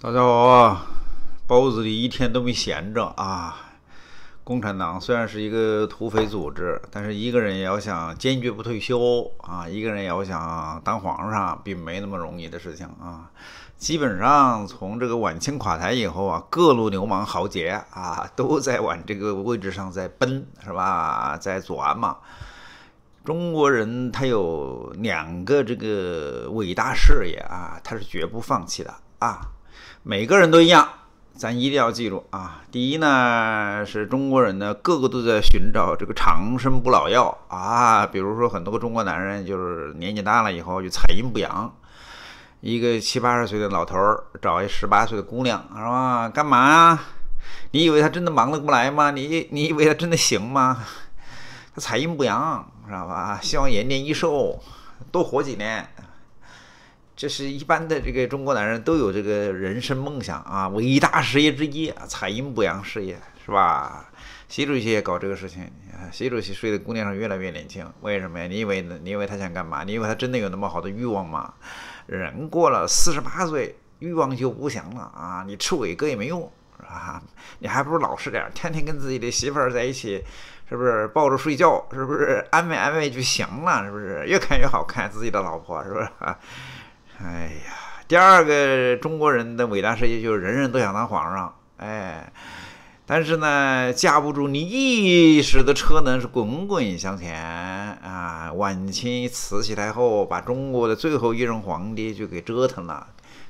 大家好啊，包子里一天都没闲着啊！共产党虽然是一个土匪组织，但是一个人要想坚决不退休啊，一个人要想当皇上，并没那么容易的事情啊。基本上从这个晚清垮台以后啊，各路流氓豪杰啊，都在往这个位置上在奔，是吧？在钻嘛。中国人他有两个这个伟大事业啊，他是绝不放弃的啊。每个人都一样，咱一定要记住啊。第一呢，是中国人呢，个个都在寻找这个长生不老药啊。比如说，很多个中国男人就是年纪大了以后就采阴补阳。一个七八十岁的老头儿找一十八岁的姑娘，是吧？干嘛呀？你以为他真的忙得过来吗？你你以为他真的行吗？他采阴补阳，知道吧？希望延年益寿，多活几年。这是一般的这个中国男人都有这个人生梦想啊，伟大事业之一啊，采阴补阳事业是吧？习主席也搞这个事情，习主席睡的姑娘上越来越年轻，为什么呀？你以为你以为他想干嘛？你以为他真的有那么好的欲望吗？人过了四十八岁，欲望就不行了啊！你吃伟哥也没用啊！你还不如老实点，天天跟自己的媳妇儿在一起，是不是抱着睡觉？是不是安慰安慰就行了？是不是越看越好看自己的老婆？是不是？哎呀，第二个中国人的伟大事业就是人人都想当皇上，哎，但是呢，架不住你一时的车能是滚滚向前啊！晚清慈禧太后把中国的最后一任皇帝就给折腾了，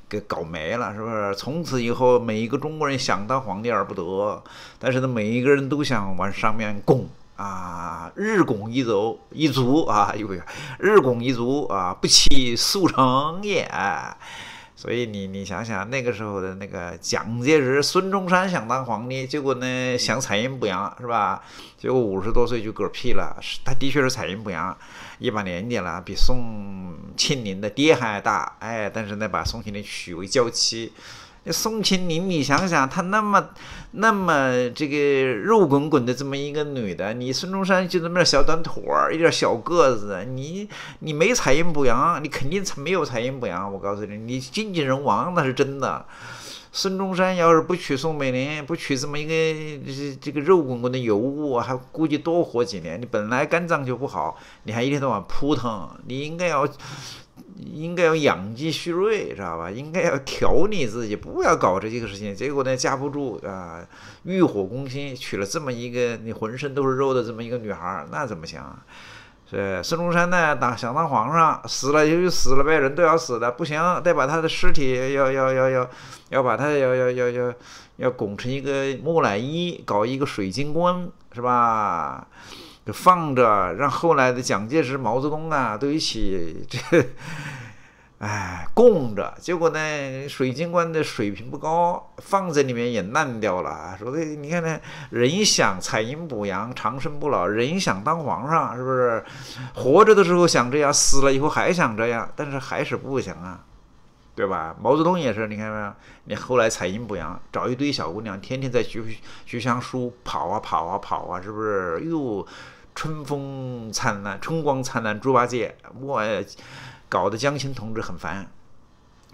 给搞没了，是不是？从此以后，每一个中国人想当皇帝而不得，但是呢，每一个人都想往上面拱。啊，日拱一卒一卒啊，有日拱一卒啊，不期速成也。所以你你想想那个时候的那个蒋介石、孙中山想当皇帝，结果呢想采阴补阳是吧？结果五十多岁就嗝屁了。他的确是采阴补阳，一把年纪了，比宋庆龄的爹还大。哎，但是呢把宋庆龄娶为娇妻。宋庆龄，你想想，她那么那么这个肉滚滚的这么一个女的，你孙中山就这么点小短腿儿，一点小个子，你你没采阴补阳，你肯定没有采阴补阳。我告诉你，你精尽人亡那是真的。孙中山要是不娶宋美龄，不娶这么一个这个肉滚滚的尤物，还估计多活几年。你本来肝脏就不好，你还一天到晚扑腾，你应该要。应该要养精蓄锐，知道吧？应该要调理自己，不要搞这些个事情。结果呢，架不住啊，欲火攻心，娶了这么一个你浑身都是肉的这么一个女孩，那怎么行啊？是孙中山呢，当想当皇上，死了就死了呗，人都要死的，不行，得把他的尸体要要要要要把他要要要要要拱成一个木乃伊，搞一个水晶棺，是吧？就放着，让后来的蒋介石、毛泽东啊都一起这，哎，供着。结果呢，水晶棺的水平不高，放在里面也烂掉了。说的你看呢，人想采阴补阳、长生不老，人想当皇上，是不是？活着的时候想这样，死了以后还想这样，但是还是不行啊，对吧？毛泽东也是，你看没有？你后来采阴补阳，找一堆小姑娘，天天在菊菊香书跑啊跑啊跑啊，是不是？又。春风灿烂，春光灿烂，猪八戒，我搞得江青同志很烦。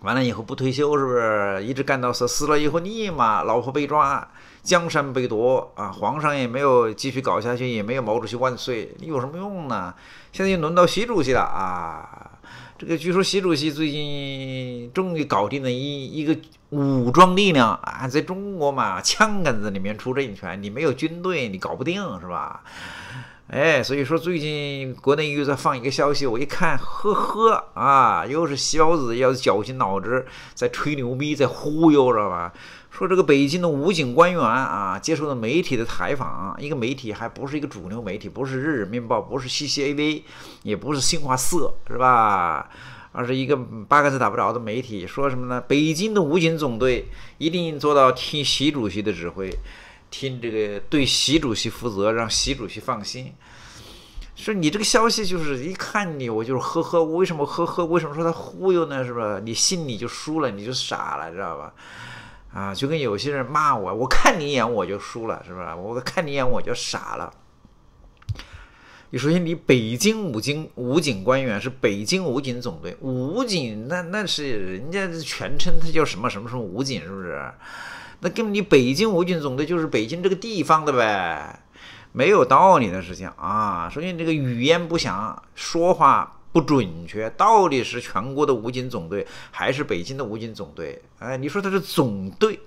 完了以后不退休，是不是一直干到死？死了以后，立马老婆被抓，江山被夺啊！皇上也没有继续搞下去，也没有毛主席万岁，你有什么用呢？现在又轮到习主席了啊！这个据说习主席最近终于搞定了一一个武装力量啊，在中国嘛，枪杆子里面出政权，你没有军队，你搞不定，是吧？哎，所以说最近国内又在放一个消息，我一看，呵呵啊，又是细胞子要绞尽脑汁在吹牛逼，在忽悠，知道吧？说这个北京的武警官员啊，接受了媒体的采访，一个媒体还不是一个主流媒体，不是《日日报》，不是 CCTV，也不是新华社，是吧？而是一个八个字打不着的媒体，说什么呢？北京的武警总队一定做到听习主席的指挥。听这个对习主席负责，让习主席放心。说你这个消息就是一看你，我就是呵呵。为什么呵呵？为什么说他忽悠呢？是吧？你信你就输了，你就傻了，知道吧？啊，就跟有些人骂我，我看你一眼我就输了，是吧？我看你一眼我就傻了。你首先，你北京武警武警官员是北京武警总队，武警那那是人家全称，他叫什么什么什么武警，是不是？那根本你北京武警总队就是北京这个地方的呗，没有道理的事情啊！首先，这个语言不详，说话不准确，到底是全国的武警总队还是北京的武警总队？哎，你说它是总队？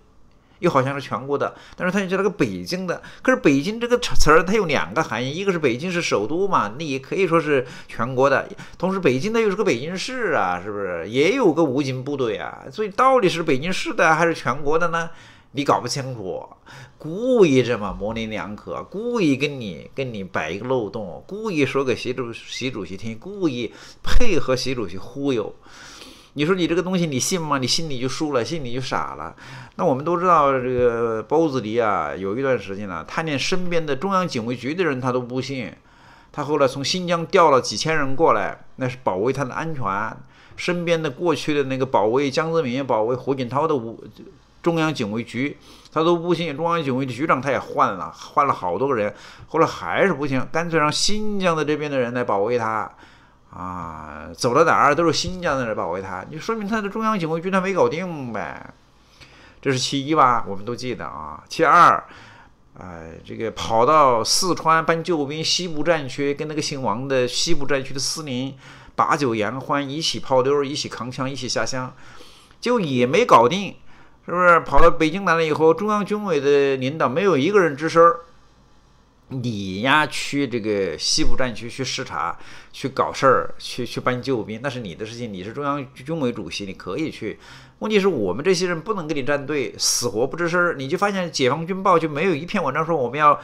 又好像是全国的，但是他又叫那个北京的。可是北京这个词儿，它有两个含义，一个是北京是首都嘛，那也可以说是全国的。同时，北京的又是个北京市啊，是不是也有个武警部队啊？所以到底是北京市的还是全国的呢？你搞不清楚，故意这么模棱两可，故意跟你跟你摆一个漏洞，故意说给习主习主席听，故意配合习主席忽悠。你说你这个东西你信吗？你信你就输了，信你就傻了。那我们都知道这个包子迪啊，有一段时间了，他连身边的中央警卫局的人他都不信。他后来从新疆调了几千人过来，那是保卫他的安全。身边的过去的那个保卫江泽民、保卫胡锦涛的武中央警卫局，他都不信。中央警卫局局长他也换了，换了好多个人，后来还是不行，干脆让新疆的这边的人来保卫他。啊，走到哪儿都是新疆的人保卫他，你说明他的中央警卫军他没搞定呗？这是其一吧？我们都记得啊。其二，哎，这个跑到四川搬救兵，西部战区跟那个姓王的西部战区的司令把酒言欢，一起泡妞，一起扛枪，一起下乡，就也没搞定，是不是？跑到北京来了以后，中央军委的领导没有一个人吱声儿。你呀，去这个西部战区去视察，去搞事儿，去去搬救兵，那是你的事情。你是中央军委主席，你可以去。问题是我们这些人不能跟你站队，死活不吱声儿。你就发现《解放军报》就没有一篇文章说我们要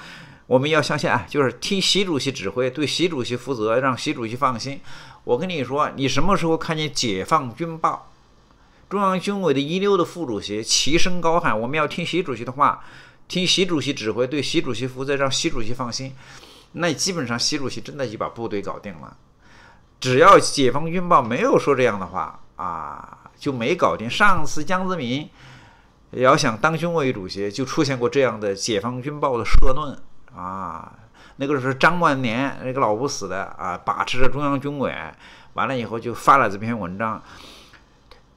我们要相信啊，就是听习主席指挥，对习主席负责，让习主席放心。我跟你说，你什么时候看见《解放军报》？中央军委的一流的副主席齐声高喊，我们要听习主席的话。听习主席指挥，对习主席负责，让习主席放心。那基本上习主席真的就把部队搞定了。只要《解放军报》没有说这样的话啊，就没搞定。上次江泽民要想当军委主席，就出现过这样的《解放军报》的社论啊。那个是张万年那个老不死的啊，把持着中央军委，完了以后就发了这篇文章。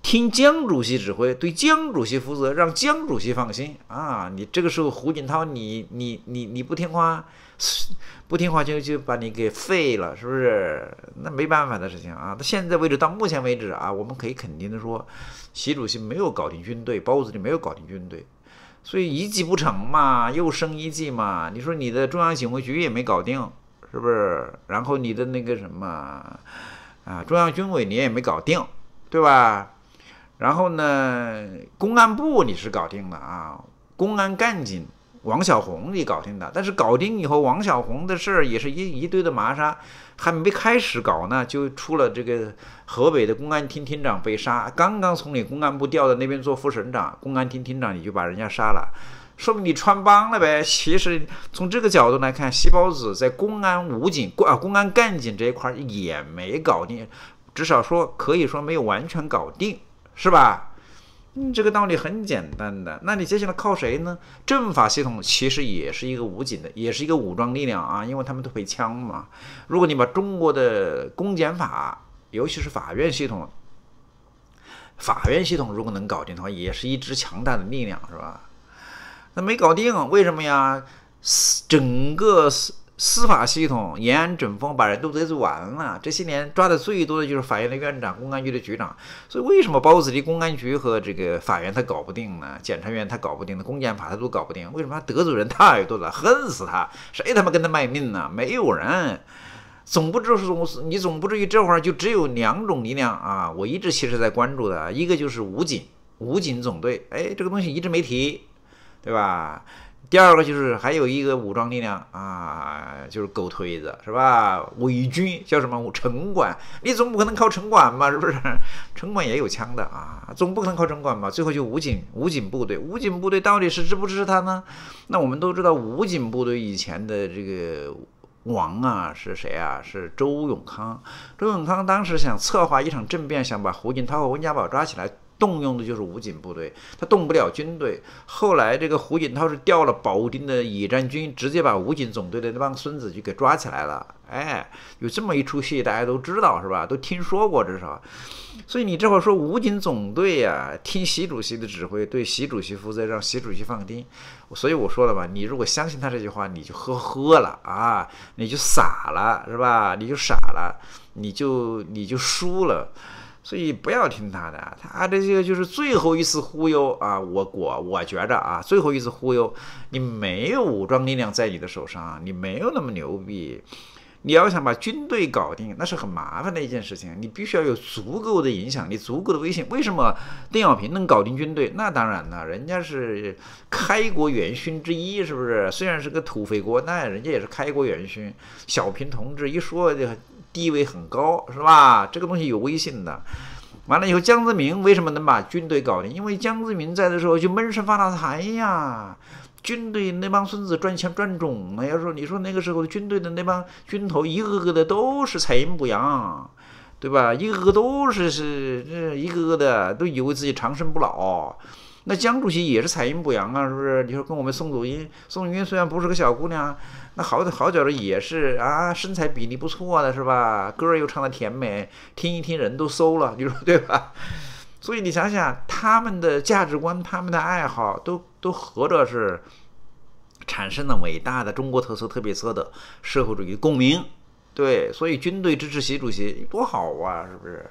听江主席指挥，对江主席负责，让江主席放心啊！你这个时候胡锦涛，你你你你不听话，不听话就就把你给废了，是不是？那没办法的事情啊！到现在为止，到目前为止啊，我们可以肯定的说，习主席没有搞定军队，包子里没有搞定军队，所以一计不成嘛，又生一计嘛。你说你的中央警卫局也没搞定，是不是？然后你的那个什么啊，中央军委你也没搞定，对吧？然后呢，公安部你是搞定了啊，公安干警王小红你搞定了，但是搞定以后，王小红的事儿也是一一堆的麻沙，还没开始搞呢，就出了这个河北的公安厅厅长被杀，刚刚从你公安部调到那边做副省长，公安厅厅长你就把人家杀了，说明你穿帮了呗。其实从这个角度来看，细胞子在公安武警啊公安干警这一块也没搞定，至少说可以说没有完全搞定。是吧？嗯，这个道理很简单的。那你接下来靠谁呢？政法系统其实也是一个武警的，也是一个武装力量啊，因为他们都配枪嘛。如果你把中国的公检法，尤其是法院系统，法院系统如果能搞定的话，也是一支强大的力量，是吧？那没搞定，为什么呀？整个是。司法系统延安整风，把人都得罪完了。这些年抓的最多的就是法院的院长、公安局的局长。所以为什么包子的公安局和这个法院他搞不定呢？检察院他搞不定的，公检法他都搞不定。为什么他得罪人太多了？恨死他！谁他妈跟他卖命呢？没有人。总不至总你总不至于这会儿就只有两种力量啊！我一直其实在关注的一个就是武警，武警总队。哎，这个东西一直没提，对吧？第二个就是还有一个武装力量啊，就是狗推子是吧？伪军叫什么城管？你总不可能靠城管吧？是不是？城管也有枪的啊，总不可能靠城管吧？最后就武警，武警部队，武警部队到底是支不支持他呢？那我们都知道，武警部队以前的这个王啊是谁啊？是周永康。周永康当时想策划一场政变，想把胡锦涛和温家宝抓起来。动用的就是武警部队，他动不了军队。后来这个胡锦涛是调了保定的野战军，直接把武警总队的那帮孙子就给抓起来了。哎，有这么一出戏，大家都知道是吧？都听说过至少。所以你这会儿说武警总队呀，听习主席的指挥，对习主席负责，让习主席放心。所以我说了吧，你如果相信他这句话，你就呵呵了啊，你就傻了是吧？你就傻了，你就你就输了。所以不要听他的，他这些就是最后一次忽悠啊！我我我觉着啊，最后一次忽悠，你没有武装力量在你的手上，你没有那么牛逼。你要想把军队搞定，那是很麻烦的一件事情。你必须要有足够的影响力、足够的威信。为什么邓小平能搞定军队？那当然了，人家是开国元勋之一，是不是？虽然是个土匪国，那人家也是开国元勋。小平同志一说就地位很高，是吧？这个东西有威信的。完了以后，江泽民为什么能把军队搞定？因为江泽民在的时候就闷声发大财呀。军队那帮孙子赚钱赚肿了，要说你说那个时候军队的那帮军头一个个的都是财阴补阳，对吧？一个个都是是这一个个的都以为自己长生不老。那江主席也是财阴不阳啊，是不是？你说跟我们宋祖英，宋祖英虽然不是个小姑娘，那好好觉着也是啊，身材比例不错的是吧？歌儿又唱的甜美，听一听人都馊了，你说对吧？所以你想想，他们的价值观、他们的爱好，都都合着是产生了伟大的中国特色特别色的社会主义共鸣。对，所以军队支持习主席多好啊，是不是？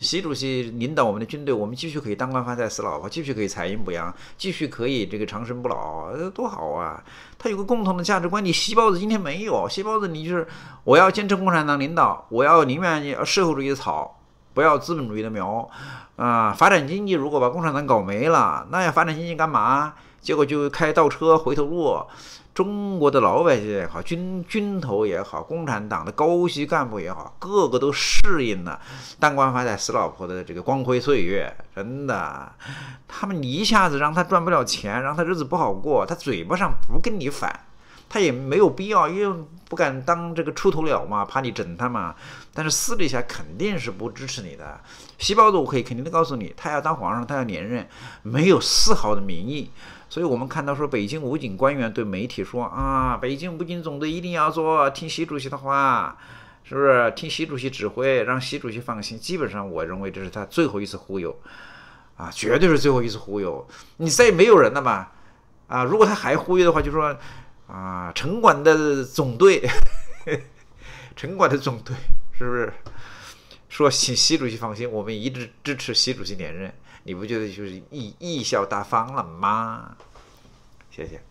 习主席领导我们的军队，我们继续可以当官发财死老婆，继续可以财阴不扬，继续可以这个长生不老，多好啊！他有个共同的价值观，你细胞子今天没有，细胞子你就是我要坚持共产党领导，我要宁愿要社会主义的草。不要资本主义的苗，啊，发展经济如果把共产党搞没了，那要发展经济干嘛？结果就开倒车回头路。中国的老百姓也好，军军头也好，共产党的高级干部也好，个个都适应了当官发财死老婆的这个光辉岁月。真的，他们一下子让他赚不了钱，让他日子不好过，他嘴巴上不跟你反。他也没有必要，因为不敢当这个出头鸟嘛，怕你整他嘛。但是私底下肯定是不支持你的。细胞子，我可以肯定的告诉你，他要当皇上，他要连任，没有丝毫的民意。所以我们看到说，北京武警官员对媒体说啊，北京武警总队一定要做，听习主席的话，是不是？听习主席指挥，让习主席放心。基本上，我认为这是他最后一次忽悠，啊，绝对是最后一次忽悠。你再也没有人了嘛？啊，如果他还忽悠的话，就说。啊，城管的总队，城管的总队，是不是说请习主席放心，我们一直支持习主席连任？你不觉得就是意意笑大方了吗？谢谢。